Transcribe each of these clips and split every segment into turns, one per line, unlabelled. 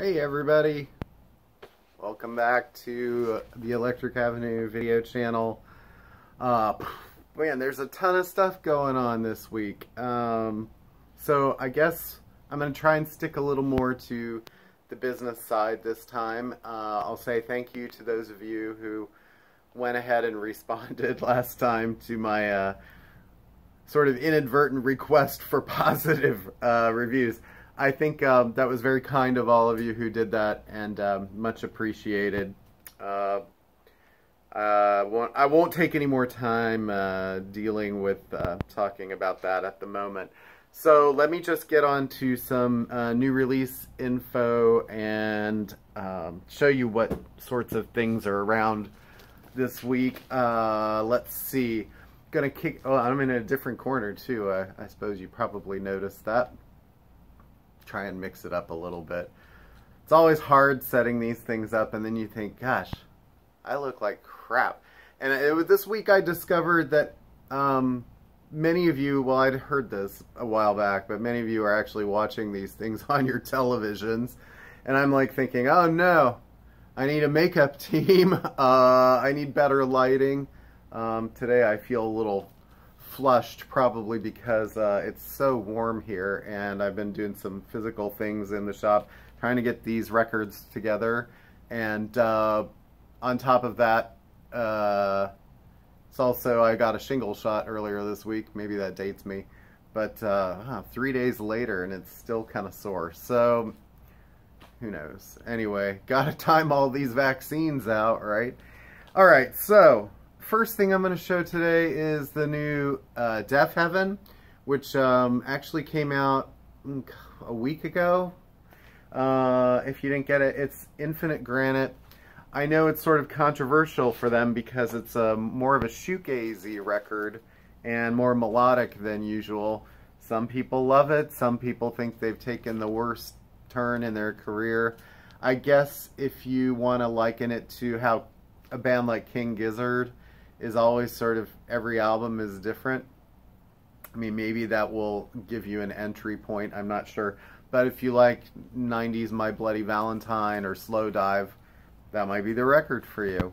Hey everybody, welcome back to the Electric Avenue video channel. Uh, man, there's a ton of stuff going on this week. Um, so I guess I'm going to try and stick a little more to the business side this time. Uh, I'll say thank you to those of you who went ahead and responded last time to my uh, sort of inadvertent request for positive uh, reviews. I think um, that was very kind of all of you who did that and um, much appreciated. Uh, uh, won't, I won't take any more time uh, dealing with uh, talking about that at the moment. So let me just get on to some uh, new release info and um, show you what sorts of things are around this week. Uh, let's see. Gonna kick. Oh, I'm in a different corner too. I suppose you probably noticed that try and mix it up a little bit. It's always hard setting these things up and then you think, gosh, I look like crap. And it, this week I discovered that um, many of you, well, I'd heard this a while back, but many of you are actually watching these things on your televisions. And I'm like thinking, oh no, I need a makeup team. Uh, I need better lighting. Um, today I feel a little flushed probably because uh, it's so warm here and I've been doing some physical things in the shop trying to get these records together. And uh, on top of that uh, it's also I got a shingle shot earlier this week. Maybe that dates me. But uh, three days later and it's still kind of sore. So who knows? Anyway gotta time all these vaccines out right? All right so first thing I'm going to show today is the new uh, Deafheaven, which um, actually came out mm, a week ago. Uh, if you didn't get it, it's Infinite Granite. I know it's sort of controversial for them because it's a, um, more of a shoegazy record and more melodic than usual. Some people love it. Some people think they've taken the worst turn in their career. I guess if you want to liken it to how a band like King Gizzard is always sort of every album is different. I mean, maybe that will give you an entry point. I'm not sure. But if you like 90s My Bloody Valentine or Slowdive, that might be the record for you.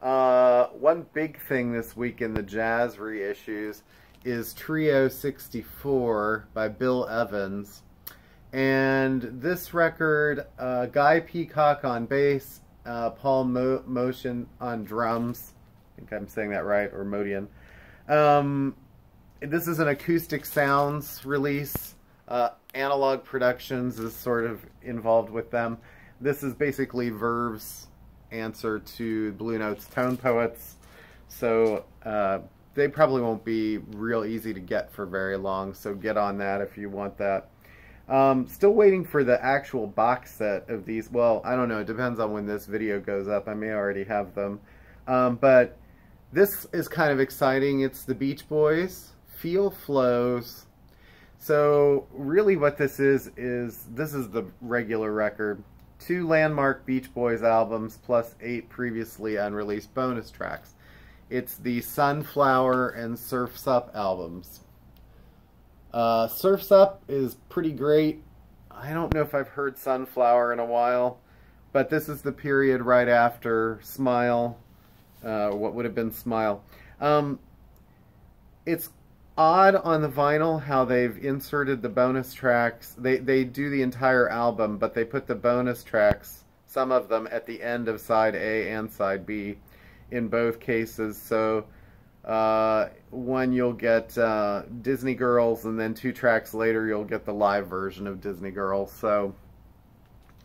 Uh, one big thing this week in the jazz reissues is Trio 64 by Bill Evans. And this record, uh, Gary Peacock on bass, uh, Paul Mo Motian on drums, think I'm saying that right, or Modian. Um, this is an acoustic sounds release. Uh, Analog Productions is sort of involved with them. This is basically Verve's answer to Blue Note's Tone Poets. So uh, they probably won't be real easy to get for very long, so get on that if you want that. Um, still waiting for the actual box set of these. Well, I don't know. It depends on when this video goes up. I may already have them. Um, but this is kind of exciting. It's the Beach Boys, Feel Flows. So really what this is, is this is the regular record. Two landmark Beach Boys albums plus eight previously unreleased bonus tracks. It's the Sunflower and Surf's Up albums. Uh, Surf's Up is pretty great. I don't know if I've heard Sunflower in a while, but this is the period right after Smile uh, what would have been Smile. Um, it's odd on the vinyl how they've inserted the bonus tracks. They, they do the entire album, but they put the bonus tracks, some of them, at the end of side A and side B in both cases. So uh, one you'll get uh, Disney Girls, and then two tracks later you'll get the live version of Disney Girls. So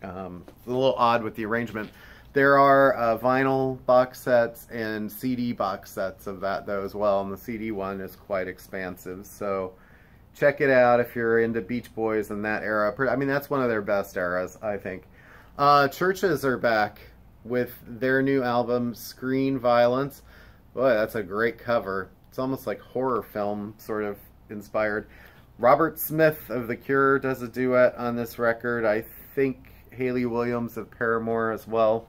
um, it's a little odd with the arrangement. There are uh, vinyl box sets and CD box sets of that though as well, and the CD one is quite expansive. So check it out if you're into Beach Boys in that era. I mean, that's one of their best eras, I think. Uh, Chvrches are back with their new album, Screen Violence. Boy, that's a great cover. It's almost like horror film sort of inspired. Robert Smith of The Cure does a duet on this record. I think Hayley Williams of Paramore as well.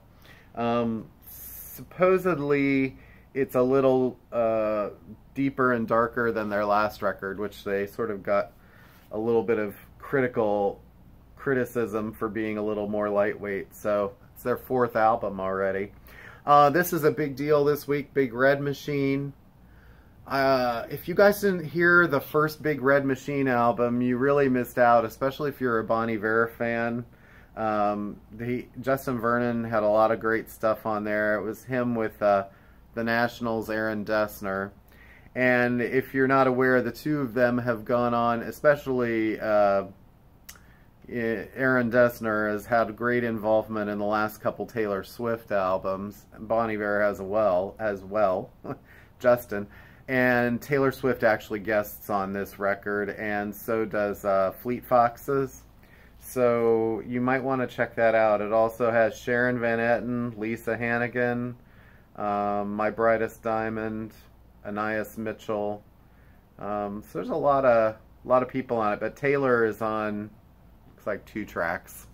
Um, supposedly, it's a little uh, deeper and darker than their last record, which they sort of got a little bit of critical criticism for being a little more lightweight. So it's their fourth album already. Uh, this is a big deal this week, Big Red Machine. Uh, if you guys didn't hear the first Big Red Machine album, you really missed out, especially if you're a Bon Iver fan. Um, Justin Vernon had a lot of great stuff on there. It was him with uh, the Nationals' Aaron Dessner. And if you're not aware, the two of them have gone on, especially uh, Aaron Dessner has had great involvement in the last couple Taylor Swift albums. Bon Iver has a well as well, Justin. And Taylor Swift actually guests on this record, and so does uh, Fleet Foxes. So you might want to check that out. It also has Sharon Van Etten, Lisa Hannigan, um, My Brightest Diamond, Anais Mitchell. Um, so there's a lot of a lot of people on it, but Taylor is on looks like two tracks.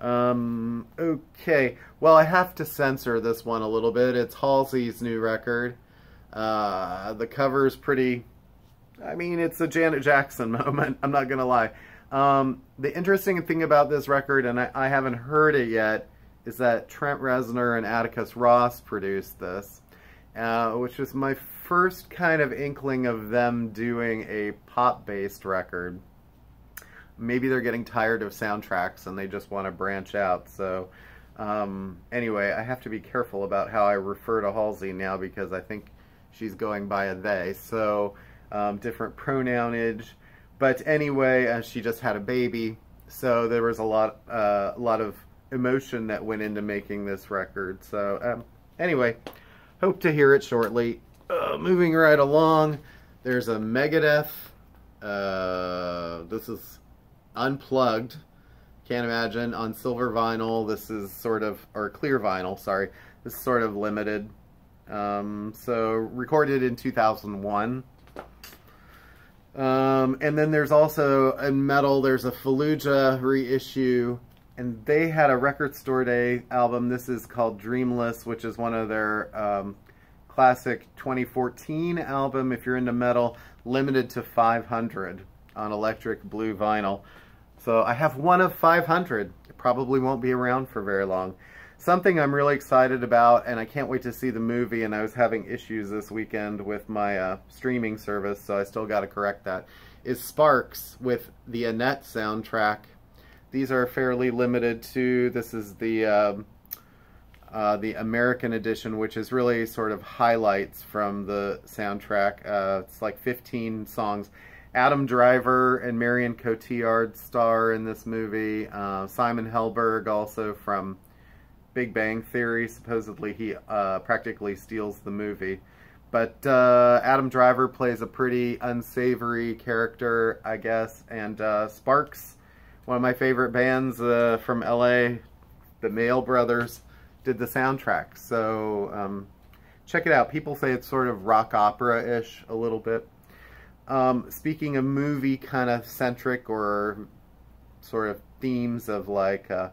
Um, okay, well I have to censor this one a little bit. It's Halsey's new record. Uh, the is pretty. I mean, it's a Janet Jackson moment. I'm not gonna lie. Um, the interesting thing about this record, and I, I, haven't heard it yet, is that Trent Reznor and Atticus Ross produced this, uh, which was my first kind of inkling of them doing a pop-based record. Maybe they're getting tired of soundtracks and they just want to branch out. So um, anyway, I have to be careful about how I refer to Halsey now because I think she's going by a they. So um, different pronounage. But anyway, uh, she just had a baby, so there was a lot, uh, a lot of emotion that went into making this record. So um, anyway, hope to hear it shortly. Uh, moving right along, there's a Megadeth. Uh, this is unplugged. Can't imagine on silver vinyl. This is sort of or clear vinyl. Sorry, this is sort of limited. Um, so recorded in 2001. Um, and then there's also in metal, there's a Fallujah reissue, and they had a record store day album. This is called Dreamless, which is one of their um, classic 2014 album. If you're into metal, limited to 500 on electric blue vinyl. So I have one of 500. It probably won't be around for very long. Something I'm really excited about, and I can't wait to see the movie, and I was having issues this weekend with my uh, streaming service, so I still got to correct that, is Sparks with the Annette soundtrack. These are fairly limited to, this is the, um, uh, the American edition, which is really sort of highlights from the soundtrack. Uh, it's like 15 songs. Adam Driver and Marion Cotillard star in this movie. Uh, Simon Helberg also from Big Bang Theory. Supposedly he uh, practically steals the movie. But uh, Adam Driver plays a pretty unsavory character, I guess. And uh, Sparks, one of my favorite bands uh, from LA, the Mael Brothers, did the soundtrack. So um, check it out. People say it's sort of rock opera-ish a little bit. Um, speaking of movie kind of centric or sort of themes of like uh,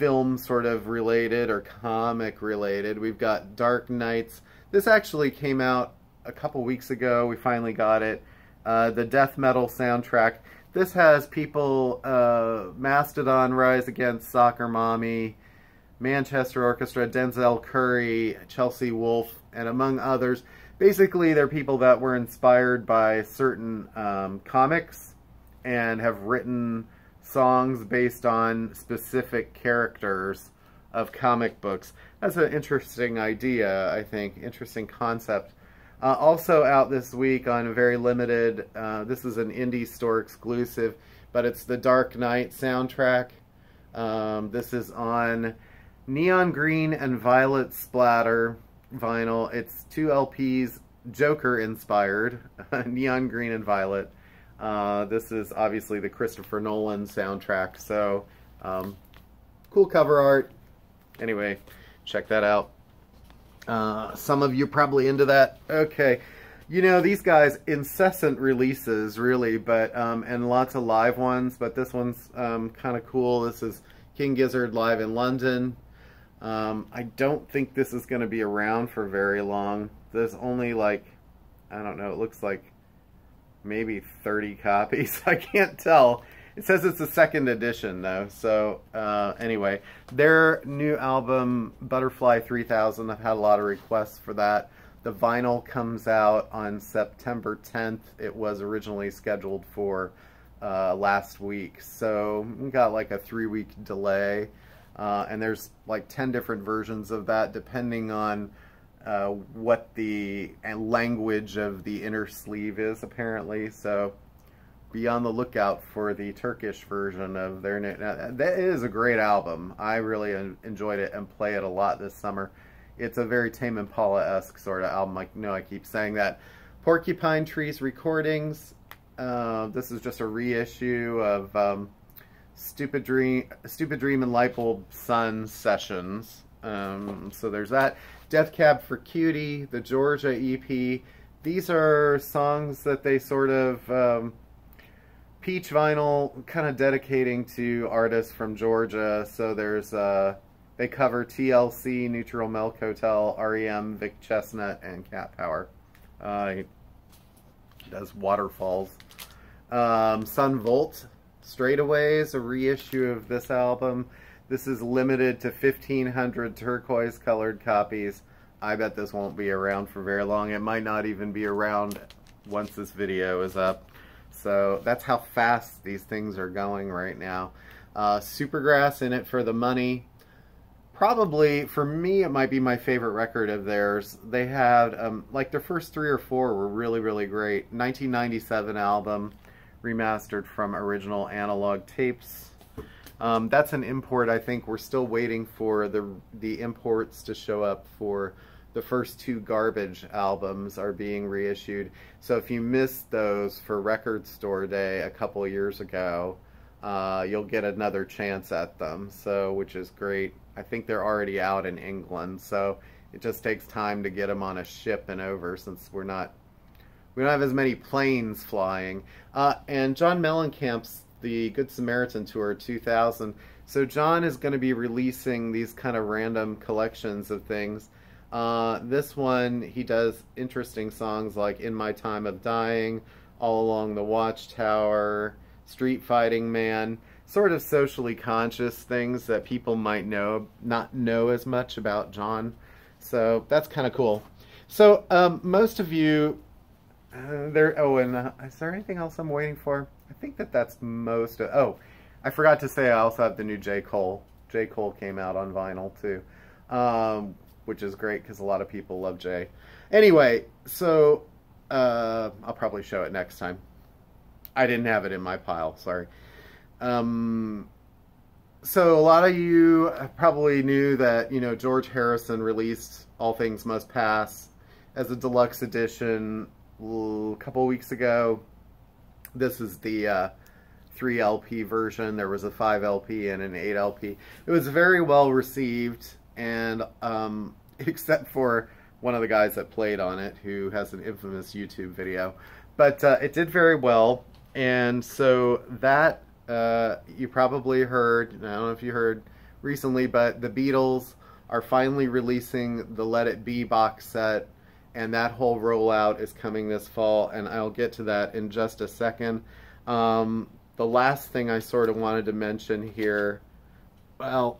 film sort of related or comic related. We've got Dark Nights. This actually came out a couple weeks ago. We finally got it. Uh, the death metal soundtrack. This has people, uh, Mastodon, Rise Against Soccer Mommy, Manchester Orchestra, Denzel Curry, Chelsea Wolfe, and among others. Basically, they're people that were inspired by certain um, comics and have written songs based on specific characters of comic books. That's an interesting idea, I think, interesting concept. Uh, also out this week on a very limited, uh, this is an indie store exclusive, but it's the Dark Knight soundtrack. Um, this is on Neon Green and Violet Splatter vinyl. It's two LPs, Joker inspired, Neon Green and Violet. Uh, this is obviously the Christopher Nolan soundtrack, so um, cool cover art. Anyway, check that out. Uh, some of you probably into that. Okay, you know these guys incessant releases really, but um, and lots of live ones. But this one's um, kind of cool. This is King Gizzard live in London. Um, I don't think this is going to be around for very long. There's only like I don't know. It looks like maybe 30 copies. I can't tell. It says it's a second edition though. So uh, anyway, their new album Butterfly 3000. I've had a lot of requests for that. The vinyl comes out on September 10th. It was originally scheduled for uh, last week, so we got like a three-week delay. Uh, and there's like 10 different versions of that depending on uh, what the language of the inner sleeve is apparently. So be on the lookout for the Turkish version of their. new. Now, That is a great album. I really enjoyed it and play it a lot this summer. It's a very Tame Impala-esque sort of album. I know I keep saying that. Porcupine Trees Recordings. Uh, this is just a reissue of um, Stupid Dream, Stupid Dream and Lightbulb Sun sessions. Um, so there's that. Death Cab for Cutie, the Georgia EP. These are songs that they sort of um, peach vinyl, kind of dedicating to artists from Georgia. So there's uh, they cover TLC, Neutral Milk Hotel, REM, Vic Chesnutt, and Cat Power. Uh, he does Waterfalls. Um, Son Volt, Straightaways, a reissue of this album. This is limited to 1,500 turquoise colored copies. I bet this won't be around for very long. It might not even be around once this video is up. So that's how fast these things are going right now. Uh, Supergrass in it for the money. Probably, for me, it might be my favorite record of theirs. They had, um, like, their first three or four were really, really great. 1997 album, remastered from original analog tapes. Um, that's an import, I think. We're still waiting for the, the imports to show up for the first two Garbage albums are being reissued. So if you missed those for Record Store Day a couple years ago, uh, you'll get another chance at them. So, which is great. I think they're already out in England, so it just takes time to get them on a ship and over since we're not we don't have as many planes flying. Uh, and John Mellencamp's the Good Samaritan Tour 2000. So John is going to be releasing these kind of random collections of things uh, this one, he does interesting songs like In My Time of Dying, All Along the Watchtower, Street Fighting Man, sort of socially conscious things that people might know, not know as much about John. So that's kind of cool. So um, most of you, uh, there. Oh, and uh, is there anything else I'm waiting for? Think that that's most. Of, oh, I forgot to say I also have the new J Cole. J Cole came out on vinyl too. Um, which is great because a lot of people love J. Anyway, so uh, I'll probably show it next time. I didn't have it in my pile, sorry. Um, so a lot of you probably knew that, you know, George Harrison released All Things Must Pass as a deluxe edition a couple weeks ago. This is the uh, 3 LP version. There was a 5 LP and an 8 LP. It was very well received and um, except for one of the guys that played on it who has an infamous YouTube video. But uh, it did very well, and so that uh, you probably heard, I don't know if you heard recently, but the Beatles are finally releasing the Let It Be box set, and that whole rollout is coming this fall, and I'll get to that in just a second. Um, the last thing I sort of wanted to mention here, well,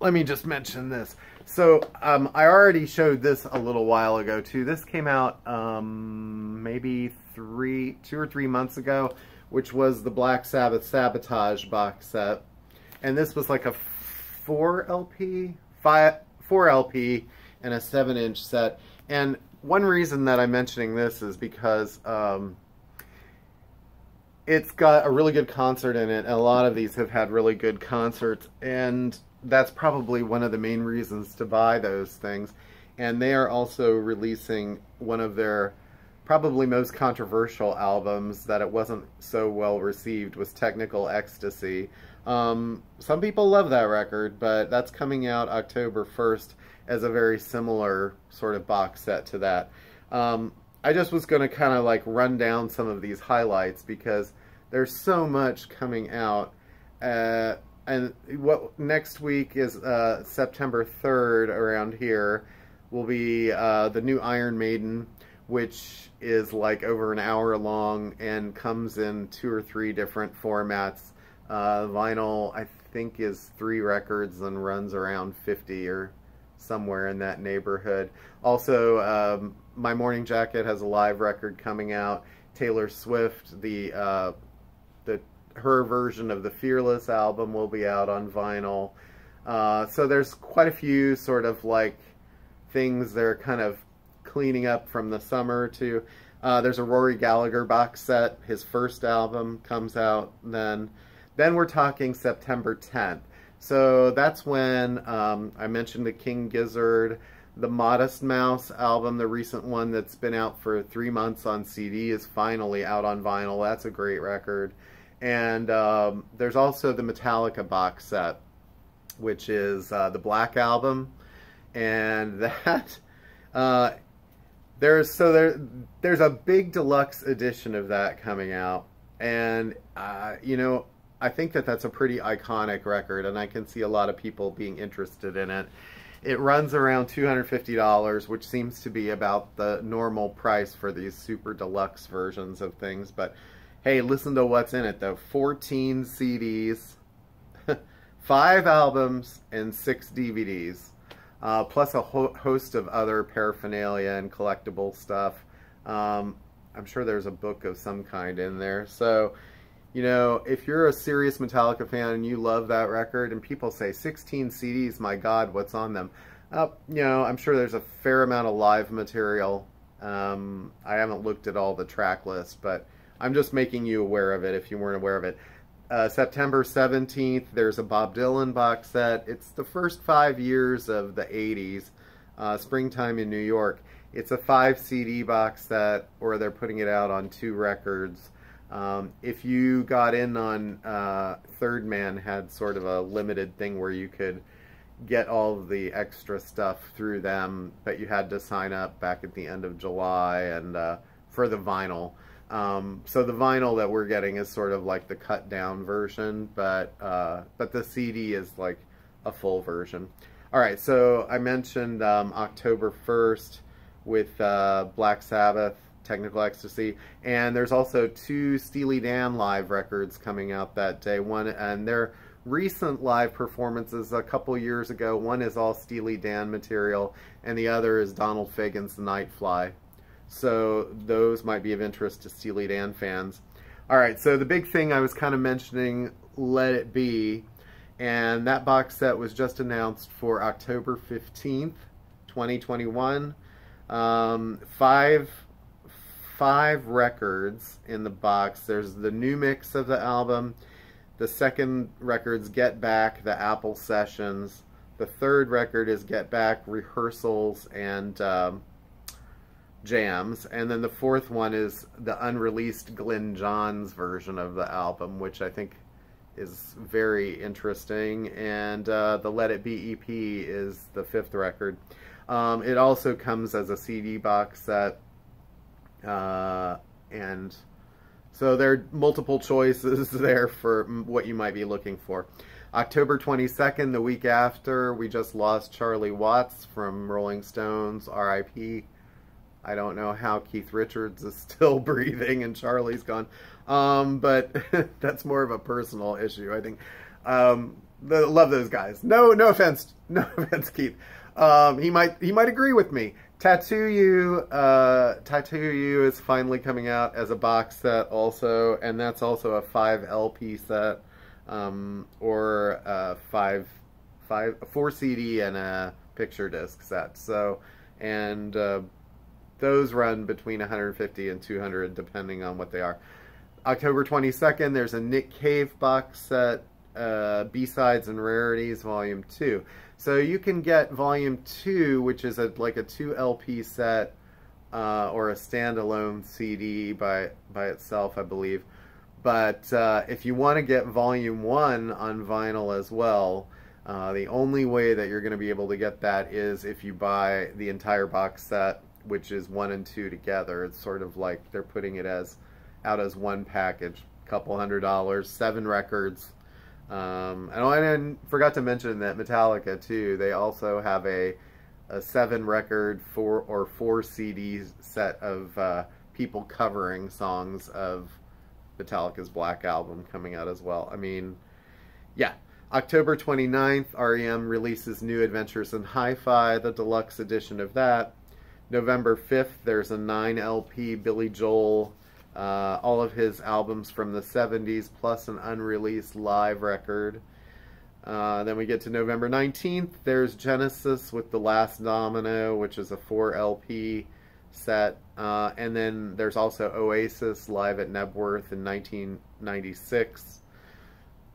let me just mention this. So um, I already showed this a little while ago too. This came out um, maybe three, two or three months ago, which was the Black Sabbath Sabotage box set. And this was like a four LP, five, four LP and a seven inch set. And one reason that I'm mentioning this is because um, it's got a really good concert in it. And a lot of these have had really good concerts. And that's probably one of the main reasons to buy those things. And they are also releasing one of their probably most controversial albums that it wasn't so well received was Technical Ecstasy. Um, some people love that record, but that's coming out October 1st as a very similar sort of box set to that. Um, I just was going to kind of like run down some of these highlights because there's so much coming out. Uh, and what next week is uh, September 3rd around here will be uh, the new Iron Maiden, which is like over an hour long and comes in two or three different formats. Uh, vinyl, I think, is three records and runs around 50 or somewhere in that neighborhood. Also, um, My Morning Jacket has a live record coming out. Taylor Swift, the uh, the her version of the Fearless album will be out on vinyl. Uh, so there's quite a few sort of like things they're kind of cleaning up from the summer to. Uh, there's a Rory Gallagher box set. His first album comes out then. Then we're talking September 10th. So that's when um, I mentioned the King Gizzard, the Modest Mouse album, the recent one that's been out for three months on CD, is finally out on vinyl. That's a great record. And um, there's also the Metallica box set, which is uh, the Black Album. And that, uh, there's, so there, there's a big deluxe edition of that coming out. And, uh, you know, I think that that's a pretty iconic record, and I can see a lot of people being interested in it. It runs around $250, which seems to be about the normal price for these super deluxe versions of things. But hey, listen to what's in it though 14 CDs, 5 albums, and 6 DVDs, uh, plus a ho host of other paraphernalia and collectible stuff. Um, I'm sure there's a book of some kind in there. So you know, if you're a serious Metallica fan and you love that record, and people say 16 CDs, my God, what's on them? Uh, you know, I'm sure there's a fair amount of live material. Um, I haven't looked at all the track list, but I'm just making you aware of it if you weren't aware of it. Uh, September 17th, there's a Bob Dylan box set. It's the first five years of the 80s, uh, Springtime in New York. It's a five CD box set, or they're putting it out on two records. Um, if you got in on uh, Third Man had sort of a limited thing where you could get all the extra stuff through them, but you had to sign up back at the end of July and uh, for the vinyl. Um, so the vinyl that we're getting is sort of like the cut down version, but uh, but the CD is like a full version. All right, so I mentioned um, October 1st with uh, Black Sabbath Technical Ecstasy. And there's also two Steely Dan live records coming out that day. One and their recent live performances a couple years ago. One is all Steely Dan material, and the other is Donald Fagen's The Nightfly. So those might be of interest to Steely Dan fans. All right, so the big thing I was kind of mentioning, Let It Be, and that box set was just announced for October 15th, 2021. Um, five five records in the box. There's the new mix of the album. The second record's Get Back, the Apple Sessions. The third record is Get Back, Rehearsals, and um, Jams. And then the fourth one is the unreleased Glyn Johns version of the album, which I think is very interesting. And uh, the Let It Be EP is the fifth record. Um, it also comes as a CD box set uh, and so there are multiple choices there for what you might be looking for. October 22nd, the week after, we just lost Charlie Watts from Rolling Stones, RIP. I don't know how Keith Richards is still breathing and Charlie's gone. Um, but that's more of a personal issue, I think. Um, the, love those guys. No, no offense, no offense, Keith. Um, he might he might agree with me. Tattoo You, uh, Tattoo You is finally coming out as a box set also, and that's also a five LP set, um, or a five, five, four CD and a picture disc set. So, and uh, those run between 150 and 200 depending on what they are. October 22nd, there's a Nick Cave box set, uh, B-Sides and Rarities Volume 2. So you can get volume two, which is a, like a two LP set uh, or a standalone CD by by itself, I believe. But uh, if you want to get volume one on vinyl as well, uh, the only way that you're going to be able to get that is if you buy the entire box set, which is one and two together. It's sort of like they're putting it as out as one package, couple hundred dollars, seven records um, and I forgot to mention that Metallica too. They also have a a seven record four or four CD set of uh, people covering songs of Metallica's Black Album coming out as well. I mean, yeah. October 29th, REM releases New Adventures in Hi-Fi, the deluxe edition of that. November 5th, there's a 9 LP Billy Joel, uh, all of his albums from the 70s, plus an unreleased live record. Uh, then we get to November 19th, there's Genesis with The Last Domino, which is a 4 LP set. Uh, and then there's also Oasis live at Knebworth in 1996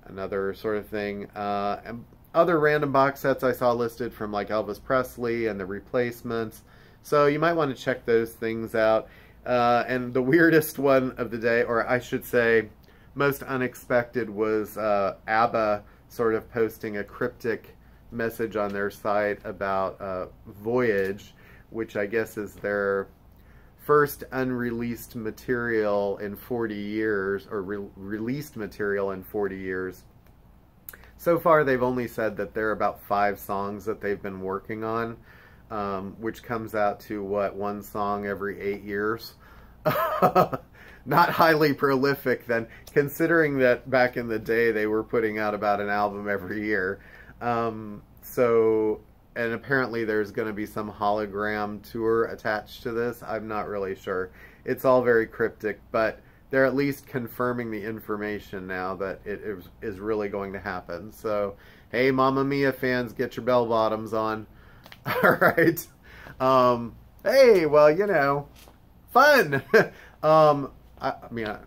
another sort of thing. Uh, and other random box sets I saw listed from like Elvis Presley and the replacements. So you might want to check those things out. Uh, and the weirdest one of the day, or I should say, most unexpected, was uh, ABBA sort of posting a cryptic message on their site about uh, Voyage, which I guess is their first unreleased material in 40 years, or re released material in 40 years. So far, they've only said that there are about five songs that they've been working on, um, which comes out to, what, one song every eight years? Not highly prolific then, considering that back in the day they were putting out about an album every year. Um, so and apparently there's going to be some hologram tour attached to this. I'm not really sure. It's all very cryptic, but they're at least confirming the information now that it is, is really going to happen. So, hey, Mamma Mia fans, get your bell bottoms on. all right. Um, hey, well, you know, fun. um, I, I mean, I,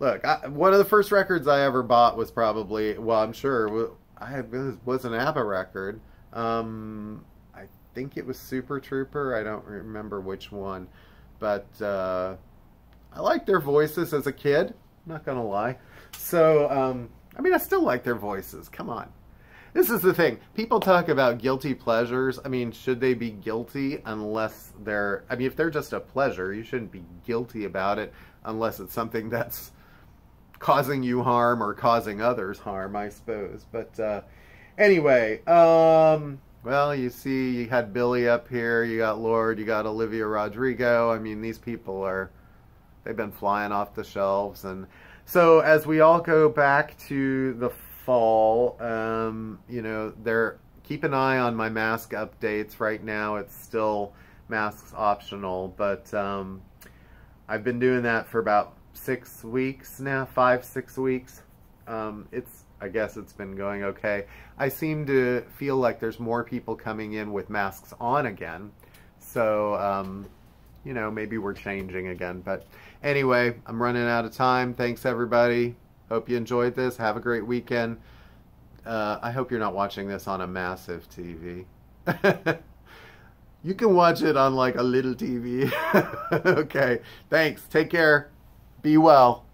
look, I, one of the first records I ever bought was probably, well, I'm sure, I was, was an ABBA record. Um, I think it was Super Trooper. I don't remember which one. But uh, I liked their voices as a kid. Not to lie. So, um, I mean, I still like their voices. Come on. This is the thing. People talk about guilty pleasures. I mean, should they be guilty unless they're... I mean, if they're just a pleasure, you shouldn't be guilty about it unless it's something that's causing you harm or causing others harm, I suppose. But, uh, Anyway, um, well, you see, you had Billie up here, you got Lorde, you got Olivia Rodrigo. I mean, these people are, they've been flying off the shelves. And so as we all go back to the fall, um, you know, there, keep an eye on my mask updates. Right now, it's still masks optional, but um, I've been doing that for about six weeks now, five, six weeks. Um, it's I guess it's been going okay. I seem to feel like there's more people coming in with masks on again. So, um, you know, maybe we're changing again. But anyway, I'm running out of time. Thanks, everybody. Hope you enjoyed this. Have a great weekend. Uh, I hope you're not watching this on a massive TV. you can watch it on like a little TV. okay, thanks. Take care. Be well.